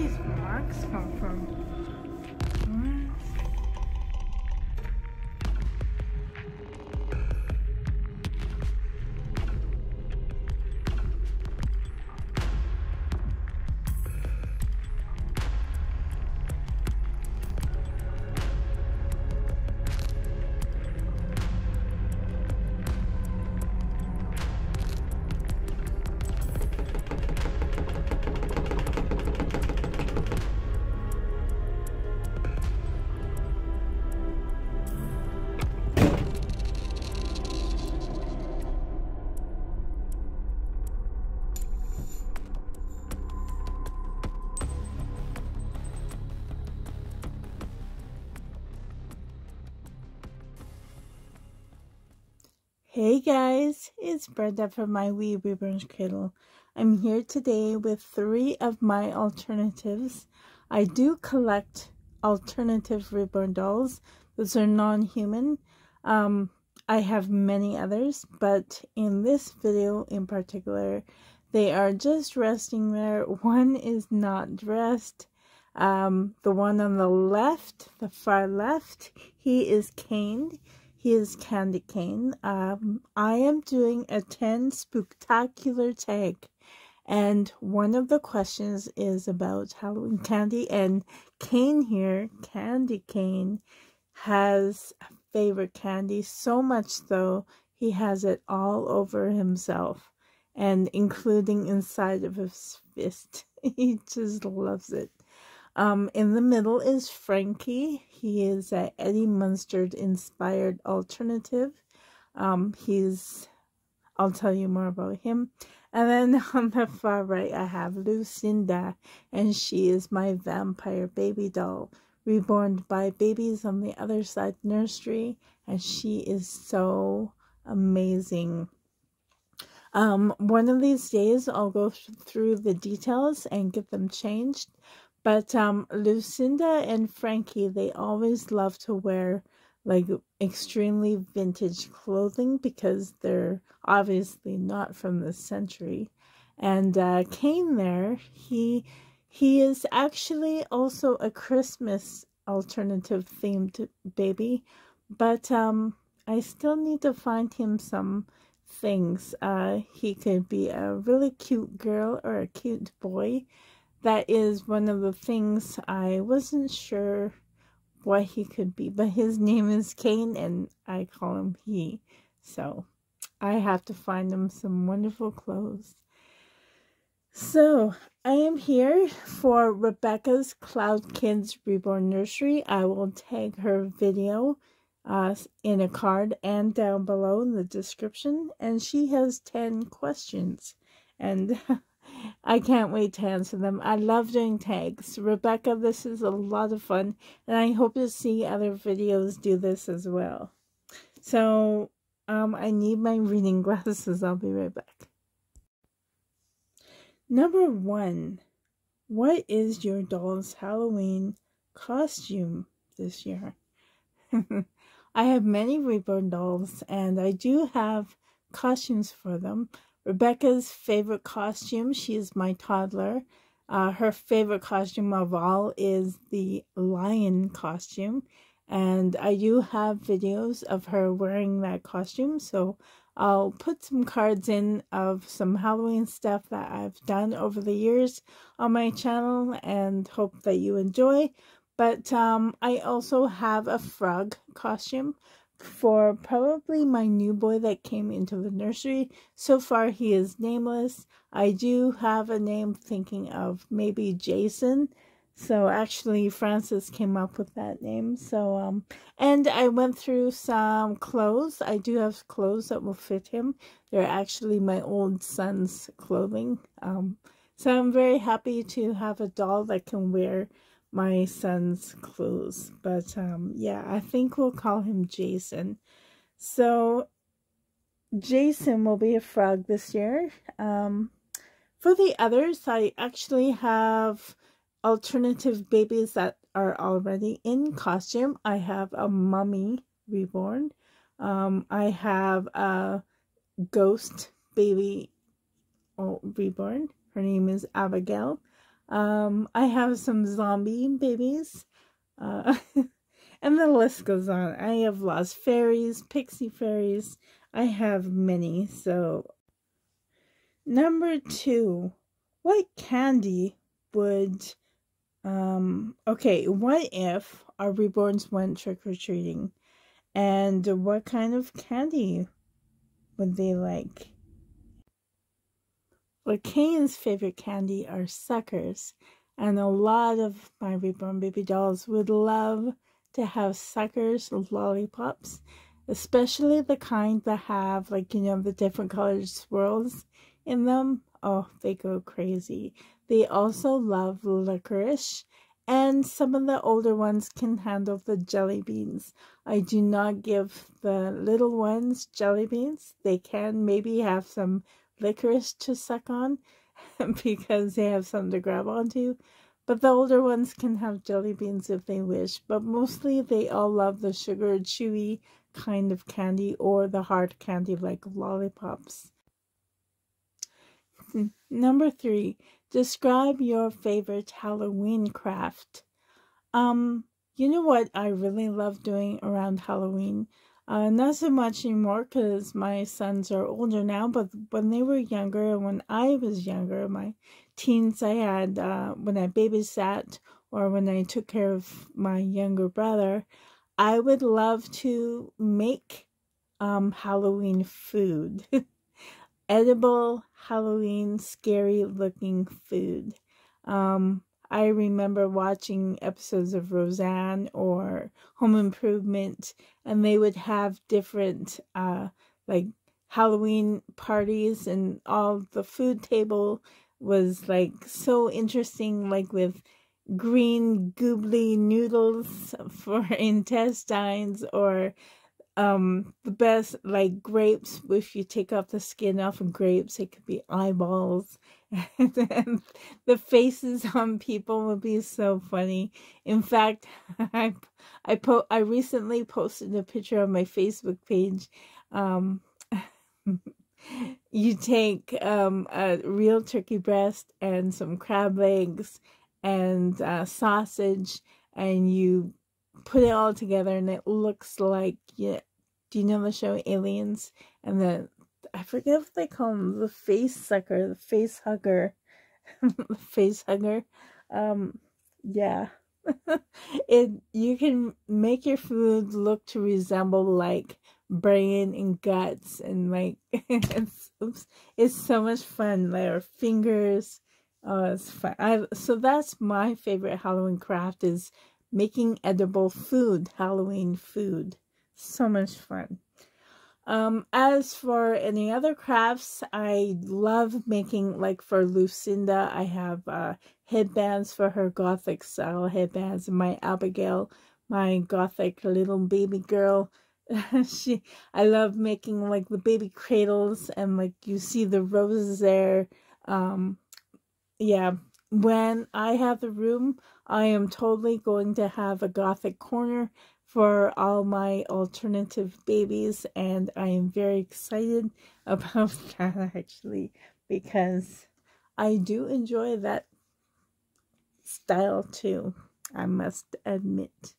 these marks come from? Hey guys, it's Brenda from My Wee Reborn's Cradle. I'm here today with three of my alternatives. I do collect alternative reborn dolls. Those are non-human. Um, I have many others, but in this video in particular, they are just resting there. One is not dressed. Um, the one on the left, the far left, he is caned. He is Candy Cane. Um, I am doing a 10 spectacular tag. And one of the questions is about Halloween candy. And Kane here, Candy Cane, has a favorite candy. So much though, he has it all over himself. And including inside of his fist. he just loves it. Um, in the middle is Frankie. He is a Eddie Munster inspired alternative. Um, he's, I'll tell you more about him. And then on the far right, I have Lucinda, and she is my vampire baby doll, reborn by babies on the other side nursery, and she is so amazing. Um, one of these days, I'll go through the details and get them changed. But um, Lucinda and Frankie, they always love to wear like extremely vintage clothing because they're obviously not from this century. And uh, Kane there, he he is actually also a Christmas alternative themed baby, but um, I still need to find him some things. Uh, he could be a really cute girl or a cute boy that is one of the things I wasn't sure what he could be, but his name is Kane and I call him he. So I have to find him some wonderful clothes. So I am here for Rebecca's Cloud Kids Reborn Nursery. I will tag her video uh, in a card and down below in the description. And she has 10 questions. And I can't wait to answer them. I love doing tags. Rebecca, this is a lot of fun, and I hope to see other videos do this as well. So, um, I need my reading glasses. I'll be right back. Number one, what is your doll's Halloween costume this year? I have many reborn dolls, and I do have costumes for them. Rebecca's favorite costume, she is my toddler. Uh, her favorite costume of all is the lion costume. And I do have videos of her wearing that costume. So I'll put some cards in of some Halloween stuff that I've done over the years on my channel and hope that you enjoy. But um, I also have a frog costume for probably my new boy that came into the nursery. So far, he is nameless. I do have a name thinking of maybe Jason. So actually, Francis came up with that name. So, um, and I went through some clothes. I do have clothes that will fit him. They're actually my old son's clothing. Um, so I'm very happy to have a doll that can wear my son's clothes. But um, yeah, I think we'll call him Jason. So Jason will be a frog this year. Um, for the others, I actually have alternative babies that are already in costume. I have a mummy reborn. Um, I have a ghost baby oh, reborn. Her name is Abigail. Um, I have some zombie babies. Uh, and the list goes on. I have lost fairies, pixie fairies. I have many. So, number two, what candy would, um, okay, what if our reborns went trick or treating? And what kind of candy would they like? Kane's favorite candy are suckers, and a lot of my reborn baby dolls would love to have suckers, lollipops, especially the kind that have, like, you know, the different colored swirls in them. Oh, they go crazy. They also love licorice and some of the older ones can handle the jelly beans. I do not give the little ones jelly beans. They can maybe have some licorice to suck on because they have something to grab onto. But the older ones can have jelly beans if they wish. But mostly they all love the sugar chewy kind of candy or the hard candy like lollipops. Number three, describe your favorite Halloween craft. Um, you know what I really love doing around Halloween? Uh, not so much anymore because my sons are older now, but when they were younger and when I was younger, my teens, I had, uh, when I babysat or when I took care of my younger brother, I would love to make um, Halloween food. edible Halloween scary looking food. Um, I remember watching episodes of Roseanne or Home Improvement, and they would have different, uh, like Halloween parties, and all the food table was like so interesting, like with green goobly noodles for intestines or um the best like grapes if you take off the skin off of grapes it could be eyeballs. And then the faces on people would be so funny. In fact i i po- i recently posted a picture on my facebook page. Um you take um a real turkey breast and some crab legs and uh, sausage and you put it all together and it looks like yeah, do you know the show Aliens? And the I forget what they call them, the face sucker, the face hugger, the face hugger. Um, yeah, it you can make your food look to resemble like brain and guts and like it's oops, it's so much fun. Their fingers, oh, it's fun. I so that's my favorite Halloween craft is making edible food, Halloween food so much fun. Um, as for any other crafts, I love making, like for Lucinda, I have uh, headbands for her gothic style headbands. My Abigail, my gothic little baby girl, she, I love making like the baby cradles and like you see the roses there. Um, yeah, when I have the room, I am totally going to have a gothic corner for all my alternative babies and I am very excited about that actually because I do enjoy that style too, I must admit.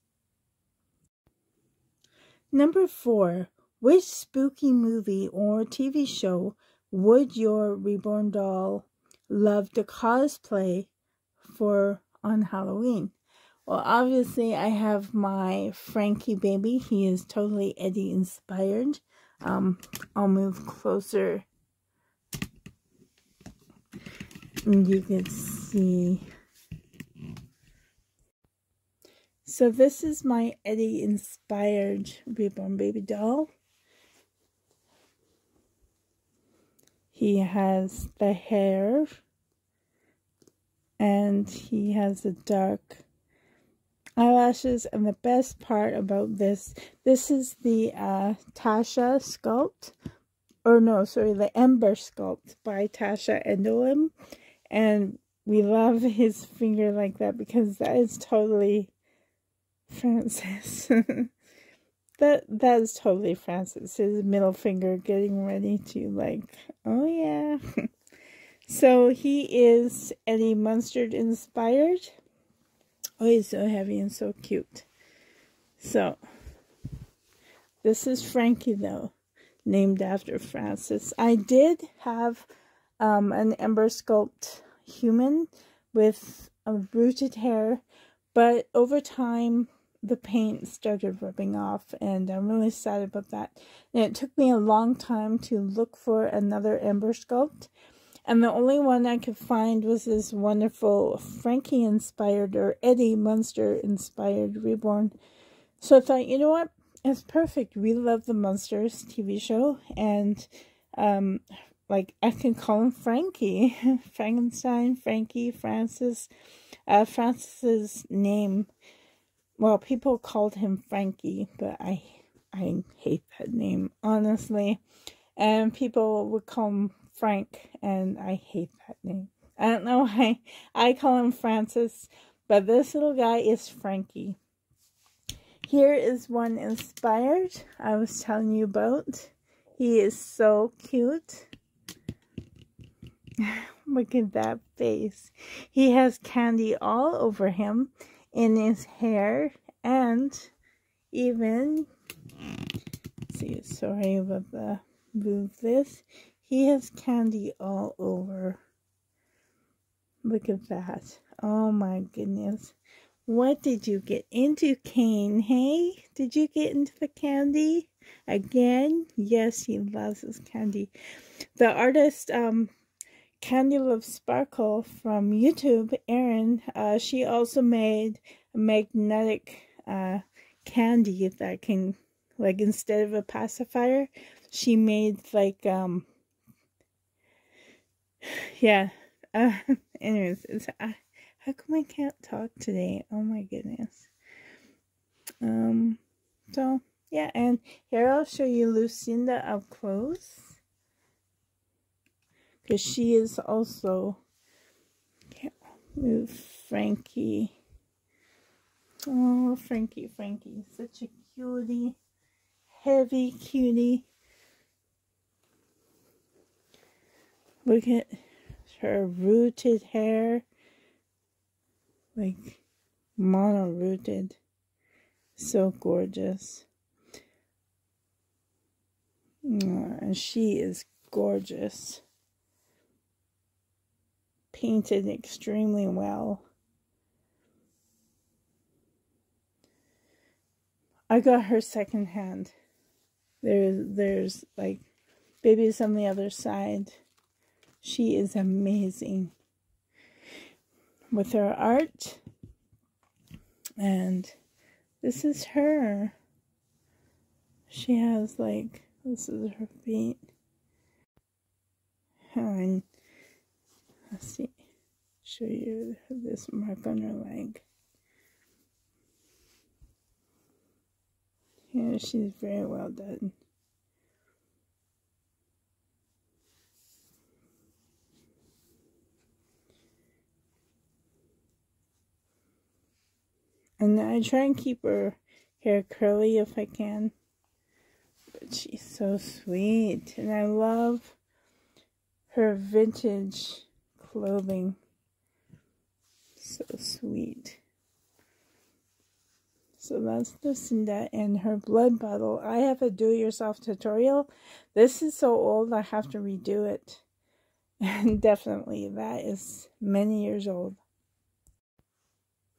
Number four, which spooky movie or TV show would your reborn doll love to cosplay for on Halloween? Well, obviously, I have my Frankie baby. He is totally Eddie inspired. Um, I'll move closer. And you can see. So this is my Eddie inspired reborn baby doll. He has the hair and he has a dark eyelashes and the best part about this this is the uh, Tasha sculpt. Or no sorry the Ember sculpt by Tasha Edenholm and we love his finger like that because that is totally Francis. That that is totally Francis his middle finger getting ready to like oh yeah. So he is Eddie Munster inspired. Oh, he's so heavy and so cute. So, this is Frankie, though, named after Francis. I did have um, an Ember Sculpt human with rooted hair, but over time, the paint started rubbing off, and I'm really sad about that. And it took me a long time to look for another Ember Sculpt and the only one I could find was this wonderful Frankie inspired or Eddie Munster inspired reborn. So I thought, you know what? It's perfect. We love the Munsters TV show, and um, like I can call him Frankie, Frankenstein, Frankie, Francis. Uh, Francis's name. Well, people called him Frankie, but I I hate that name honestly, and people would call him Frank, and I hate that name. I don't know why I call him Francis, but this little guy is Frankie. Here is one inspired I was telling you about. He is so cute. Look at that face. He has candy all over him, in his hair, and even, see, sorry about the move this. He has candy all over. Look at that. Oh my goodness. What did you get into, Kane? Hey, did you get into the candy again? Yes, he loves his candy. The artist, um, Candy Love Sparkle from YouTube, Erin, uh, she also made a magnetic uh, candy that can, like, instead of a pacifier, she made like um yeah. Uh, anyways, it's, uh, how come I can't talk today? Oh my goodness. Um, so, yeah, and here I'll show you Lucinda up close. Because she is also, can't move Frankie. Oh, Frankie, Frankie, such a cutie, heavy cutie. Look at her rooted hair. Like mono rooted. So gorgeous. And she is gorgeous. Painted extremely well. I got her second hand. There's there's like babies on the other side. She is amazing with her art. And this is her. She has like, this is her feet. And let's see, show you this mark on her leg. Yeah, she's very well done. And I try and keep her hair curly if I can. But she's so sweet. And I love her vintage clothing. So sweet. So that's Lucinda and her blood bottle. I have a do-it-yourself tutorial. This is so old I have to redo it. And definitely that is many years old.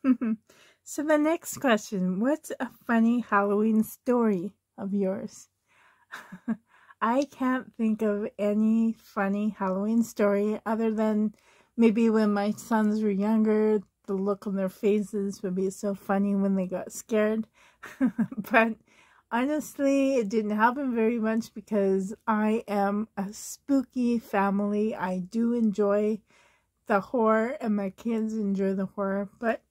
So the next question, what's a funny Halloween story of yours? I can't think of any funny Halloween story other than maybe when my sons were younger, the look on their faces would be so funny when they got scared. but honestly, it didn't happen very much because I am a spooky family. I do enjoy the horror and my kids enjoy the horror, but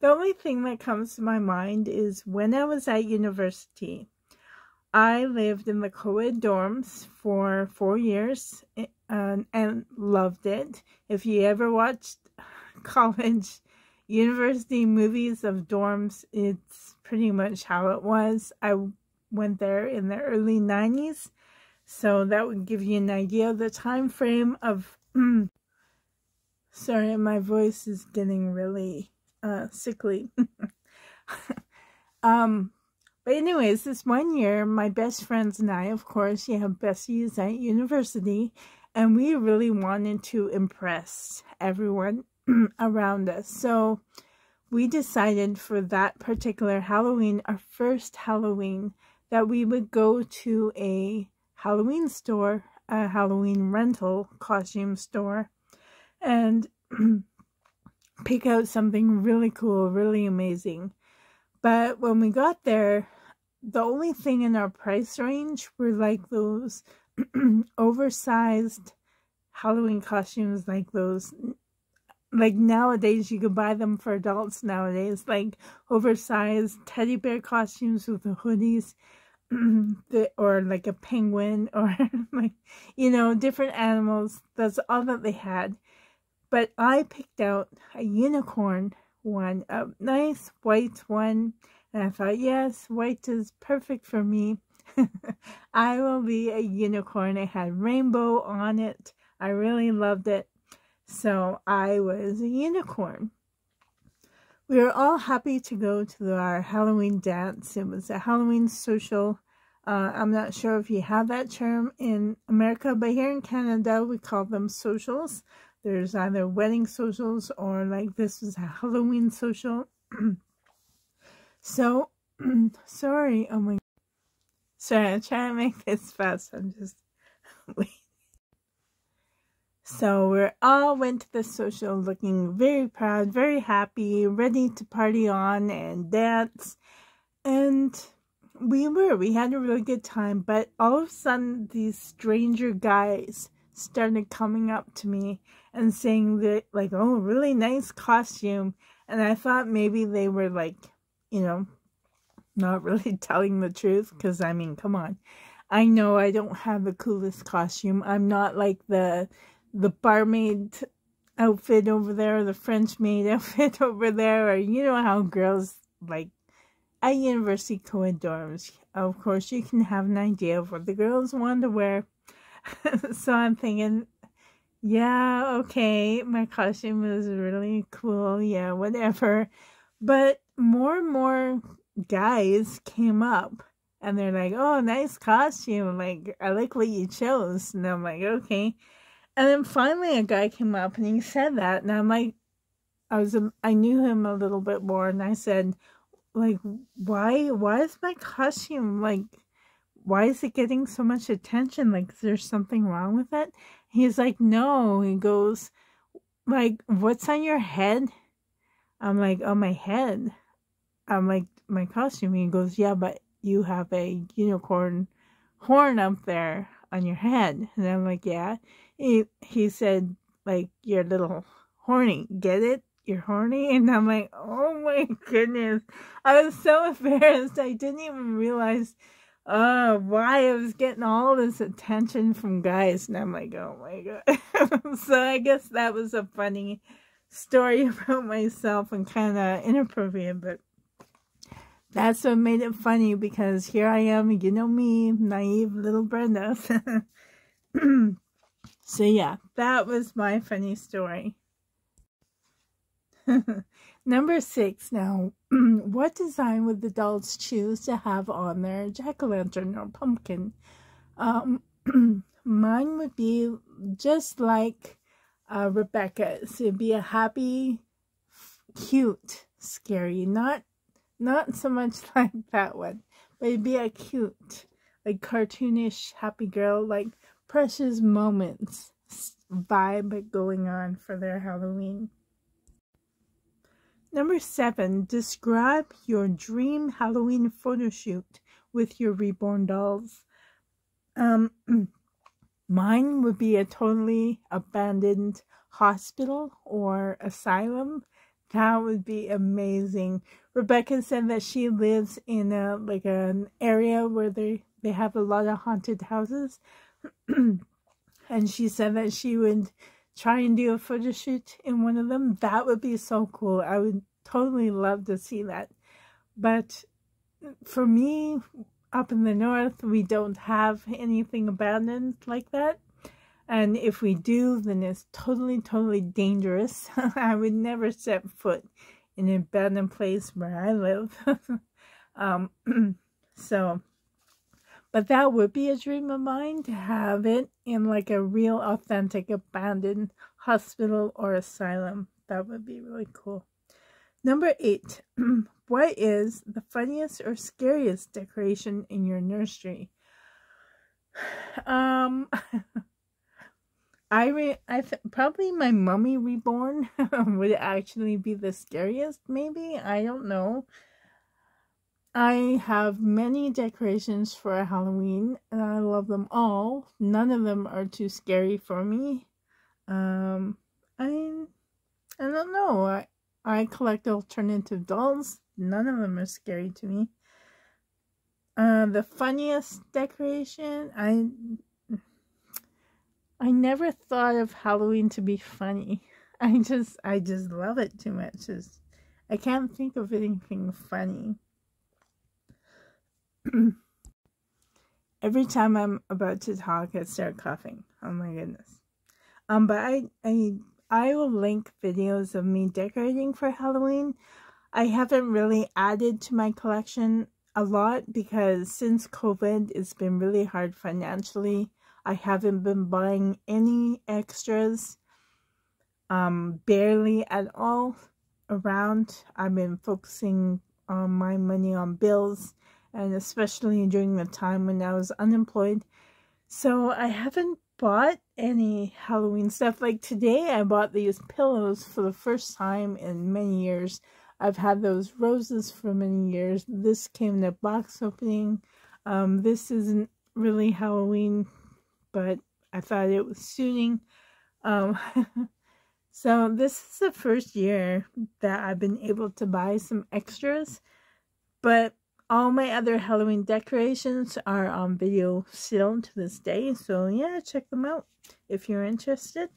the only thing that comes to my mind is when I was at university, I lived in the co-ed dorms for four years and, eh, and loved it. If you ever watched college university movies of dorms, it's pretty much how it was. I went there in the early 90s. So that would give you an idea of the time frame of. sorry, my voice is getting really uh, sickly. um, but anyways, this one year, my best friends and I, of course, you have besties at university, and we really wanted to impress everyone around us. So we decided for that particular Halloween, our first Halloween, that we would go to a Halloween store, a Halloween rental costume store, and pick out something really cool, really amazing. But when we got there, the only thing in our price range were like those oversized Halloween costumes, like those. Like nowadays, you could buy them for adults nowadays, like oversized teddy bear costumes with the hoodies, the, or like a penguin, or like, you know, different animals. That's all that they had. But I picked out a unicorn one, a nice white one. And I thought, yes, white is perfect for me. I will be a unicorn. It had rainbow on it. I really loved it. So I was a unicorn. We were all happy to go to our Halloween dance. It was a Halloween social. Uh, I'm not sure if you have that term in America, but here in Canada, we call them socials. There's either wedding socials or like this was a Halloween social. so, sorry. Oh my. Sorry, I'm trying to make this fast. I'm just. So we all went to the social looking very proud, very happy, ready to party on and dance. And we were, we had a really good time. But all of a sudden, these stranger guys started coming up to me and saying that like oh really nice costume. And i thought maybe they were like you know not really telling the truth because i mean come on. I know i don't have the coolest costume. I'm not like the the barmaid outfit over there the french maid outfit over there or you know how girls like at university co-ed dorms of course you can have an idea of what the girls want to wear. So I'm thinking, yeah, okay, my costume is really cool. Yeah, whatever. But more and more guys came up and they're like, oh, nice costume. Like, I like what you chose. And I'm like, okay. And then finally a guy came up and he said that. And I'm like, I was, um, I knew him a little bit more. And I said, like, why, why is my costume like, why is it getting so much attention? Like, is there something wrong with it? He's like, no. He goes, like, what's on your head? I'm like, on my head. I'm like, my costume. He goes, yeah, but you have a unicorn horn up there on your head. And I'm like, yeah. He, he said, like, you're a little horny. Get it? You're horny? And I'm like, oh my goodness. I was so embarrassed. I didn't even realize uh why I was getting all this attention from guys and I'm like, oh my god. so I guess that was a funny story about myself and kinda inappropriate, but that's what made it funny because here I am, you know me, naive little Brenda. so yeah, that was my funny story. Number six now, what design would the dolls choose to have on their jack-o'-lantern or pumpkin? Um, mine would be just like uh, Rebecca's. It'd be a happy, cute, scary, not not so much like that one, but it'd be a cute, like cartoonish happy girl, like precious moments vibe going on for their Halloween. Number seven, describe your dream Halloween photo shoot with your reborn dolls. Um, mine would be a totally abandoned hospital or asylum. That would be amazing. Rebecca said that she lives in a like an area where they they have a lot of haunted houses, and she said that she would try and do a photo shoot in one of them, that would be so cool. I would totally love to see that. But for me, up in the north, we don't have anything abandoned like that. And if we do, then it's totally, totally dangerous. I would never set foot in an abandoned place where I live. um, so, but that would be a dream of mine to have it in like a real, authentic, abandoned hospital or asylum. That would be really cool. Number eight, what is the funniest or scariest decoration in your nursery? Um, I re I probably my mummy reborn would actually be the scariest. Maybe I don't know. I have many decorations for Halloween, and I love them all. None of them are too scary for me. Um, I I don't know. I I collect alternative dolls. None of them are scary to me. Uh, the funniest decoration, I I never thought of Halloween to be funny. I just I just love it too much. Just, I can't think of anything funny. Every time I'm about to talk, I start coughing. Oh my goodness. Um, but I I I will link videos of me decorating for Halloween. I haven't really added to my collection a lot because since COVID, it's been really hard financially I haven't been buying any extras, um, barely at all around. I've been focusing on my money on bills and especially during the time when I was unemployed. So I haven't bought any Halloween stuff. Like today, I bought these pillows for the first time in many years. I've had those roses for many years. This came in a box opening. Um, this isn't really Halloween but I thought it was suiting. Um, so this is the first year that I've been able to buy some extras, but all my other Halloween decorations are on video still to this day. So yeah, check them out if you're interested.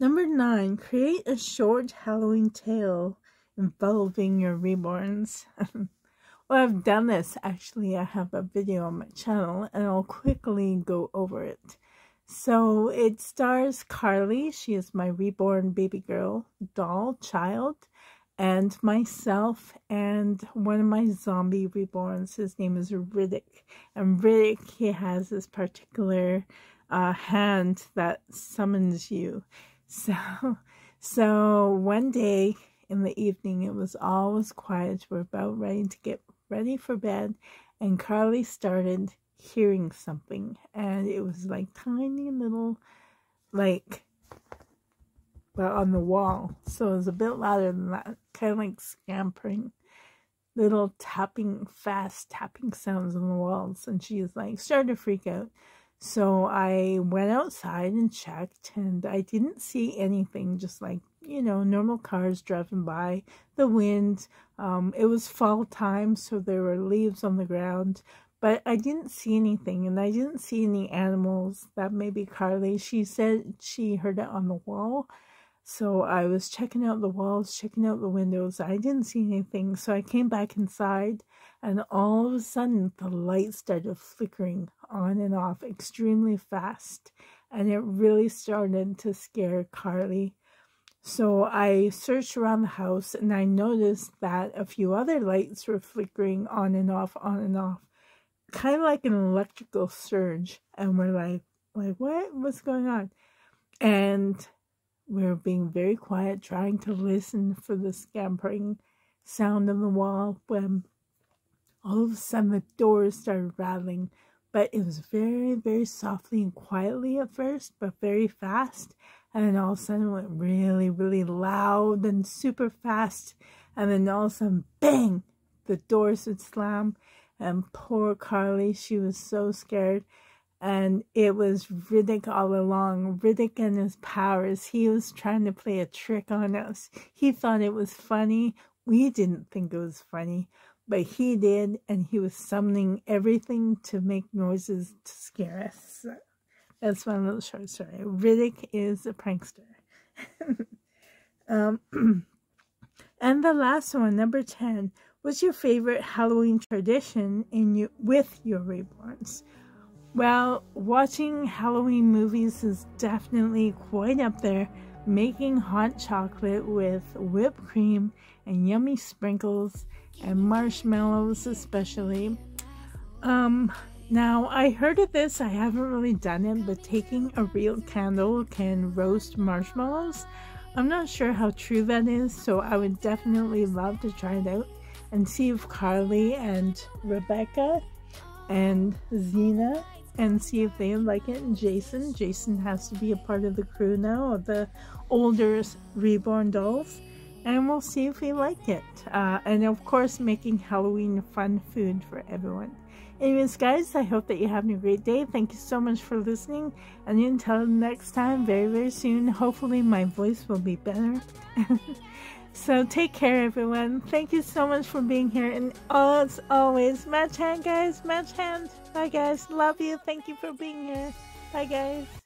Number nine, create a short Halloween tale involving your reborns. Well, I've done this. Actually, I have a video on my channel and I'll quickly go over it. So it stars Carly. She is my reborn baby girl doll child and myself and one of my zombie reborns. His name is Riddick. And Riddick, he has this particular uh, hand that summons you. So, so one day in the evening, it was always quiet. We're about ready to get ready for bed, and Carly started hearing something, and it was like tiny little, like, well, on the wall. So it was a bit louder than that, kind of like scampering, little tapping, fast tapping sounds on the walls. And she was like, started to freak out. So I went outside and checked, and I didn't see anything, just like you know, normal cars driving by, the wind. Um, it was fall time, so there were leaves on the ground, but I didn't see anything, and I didn't see any animals. That maybe Carly, she said she heard it on the wall. So I was checking out the walls, checking out the windows. I didn't see anything. So I came back inside, and all of a sudden, the light started flickering on and off extremely fast. And it really started to scare Carly. So I searched around the house and I noticed that a few other lights were flickering on and off, on and off, kind of like an electrical surge. And we're like, like what? What's going on? And we're being very quiet, trying to listen for the scampering sound on the wall when all of a sudden the doors started rattling. But it was very, very softly and quietly at first, but very fast. And then all of a sudden it went really, really loud and super fast, and then all of a sudden, bang, the doors would slam, and poor Carly, she was so scared, and it was Riddick all along. Riddick and his powers, he was trying to play a trick on us. He thought it was funny. We didn't think it was funny, but he did, and he was summoning everything to make noises to scare us. That's my little short story. Riddick is a prankster. um, and the last one, number 10. What's your favorite Halloween tradition in you with your reborns? Well, watching Halloween movies is definitely quite up there. Making hot chocolate with whipped cream and yummy sprinkles and marshmallows, especially. Um, now I heard of this, I haven't really done it, but taking a real candle can roast marshmallows. I'm not sure how true that is, so I would definitely love to try it out and see if Carly and Rebecca and Zena and see if they like it. And Jason, Jason has to be a part of the crew now of the older reborn dolls. And we'll see if we like it. Uh, and of course, making Halloween fun food for everyone. Anyways, guys, I hope that you're having a great day. Thank you so much for listening. And until next time, very, very soon, hopefully my voice will be better. So take care, everyone. Thank you so much for being here. And as always, match hand, guys. Match hand. Bye, guys. Love you. Thank you for being here. Bye, guys.